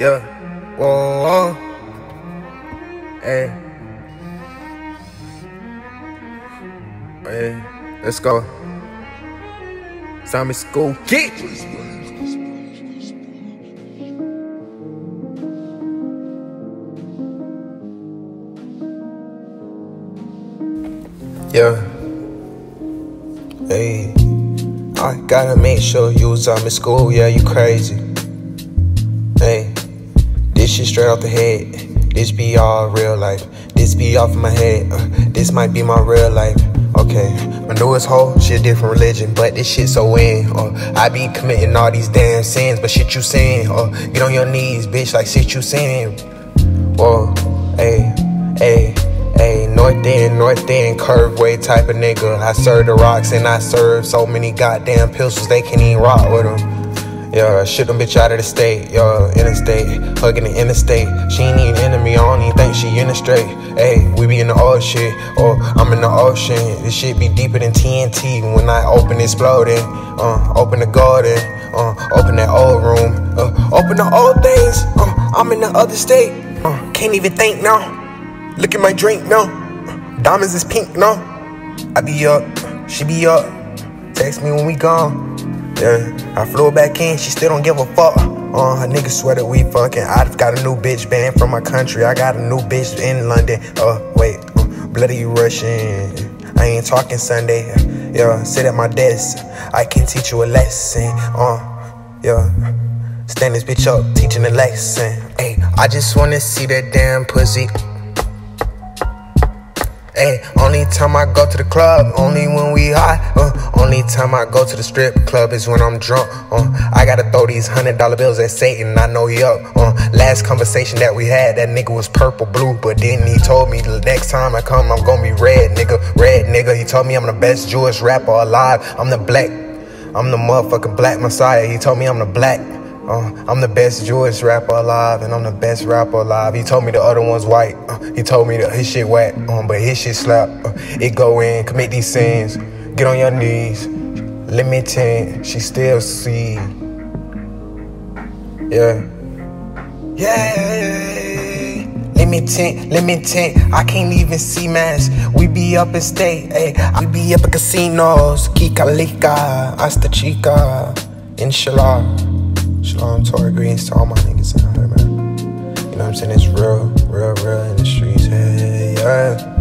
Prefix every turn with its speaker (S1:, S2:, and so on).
S1: Yeah. Whoa. Hey. Hey. Let's go. Simon School. Get. Yeah. Hey. I gotta make sure you was on in school. Yeah, you crazy. This shit straight off the head. This be all real life. This be off my head. Uh, this might be my real life. Okay, my newest hoe, she a different religion, but this shit so in. Uh, I be committing all these damn sins, but shit you saying. Uh, get on your knees, bitch, like shit you saying. Whoa, hey, hey. Hey, North End, North End, curve way type of nigga. I serve the rocks and I serve so many goddamn pistols they can't even rock with them. Yeah, shit them bitch out of the state, yeah, interstate, hugging the interstate. She ain't even enemy, I don't even think she in the straight. Hey, we be in the old shit, or I'm in the ocean. This shit be deeper than TNT when I open exploding. Uh, open the garden, uh, open that old room, uh, open the old things. Uh, I'm in the other state, uh, can't even think now. Look at my drink now, diamonds is pink now. I be up, she be up. Text me when we gone. Yeah, I flew back in, she still don't give a fuck. Uh, her niggas swear that we fucking. I've got a new bitch banned from my country. I got a new bitch in London. Uh, wait, uh, bloody Russian. I ain't talking Sunday. Yeah, sit at my desk. I can teach you a lesson. Uh, yeah. Stand this bitch up, teaching a lesson. Hey, I just wanna see that damn pussy. Hey, only time I go to the club, only when we high. Uh, only time I go to the strip club is when I'm drunk. Uh, I gotta throw these hundred dollar bills at Satan. I know he up. Uh, last conversation that we had, that nigga was purple blue, but then he told me the next time I come, I'm gonna be red, nigga. Red, nigga. He told me I'm the best Jewish rapper alive. I'm the black. I'm the motherfucking black messiah. He told me I'm the black. Uh, I'm the best Jewish rapper alive, and I'm the best rapper alive. He told me the other one's white. Uh, he told me that his shit whack, um, but his shit slap. Uh, it go in, commit these sins, get on your knees. Limiting, she still see. Yeah. Yeah. Limiting, limiting, I can't even see mass. We be up in state, ayy. We be up in casinos. Kika Lika, Hasta Chica, Inshallah. Shalom, Torah Greens to all my niggas out here, man. You know what I'm saying? It's real, real, real in the streets. Hey, yeah.